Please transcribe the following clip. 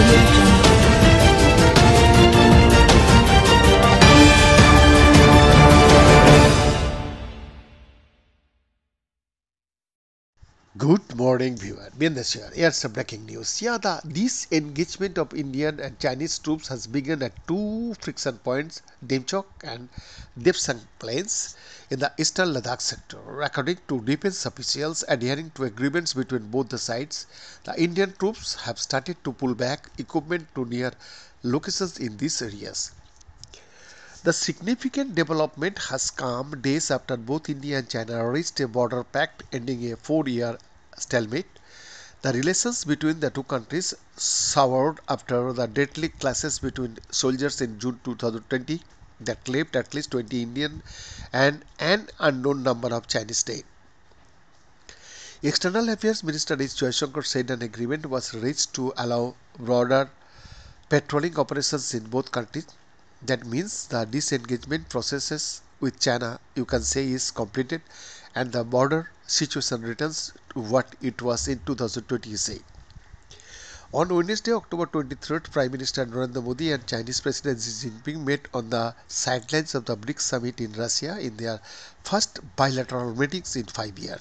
You. Good morning, viewer. Biendas here. Here's breaking news. Yeah, the disengagement of Indian and Chinese troops has begun at two friction points, Demchok and Depsang plains, in the eastern Ladakh sector. According to defense officials adhering to agreements between both the sides, the Indian troops have started to pull back equipment to near locations in these areas. The significant development has come days after both India and China reached a border pact ending a four-year stalemate. The relations between the two countries soured after the deadly clashes between soldiers in June 2020 that left at least 20 Indian and an unknown number of Chinese dead. External Affairs Minister. Jaishankar said an agreement was reached to allow broader patrolling operations in both countries that means the disengagement processes with China you can say is completed and the border situation returns to what it was in 2020 say. On Wednesday, October 23rd, Prime Minister Narendra Modi and Chinese President Xi Jinping met on the sidelines of the BRICS summit in Russia in their first bilateral meetings in five years.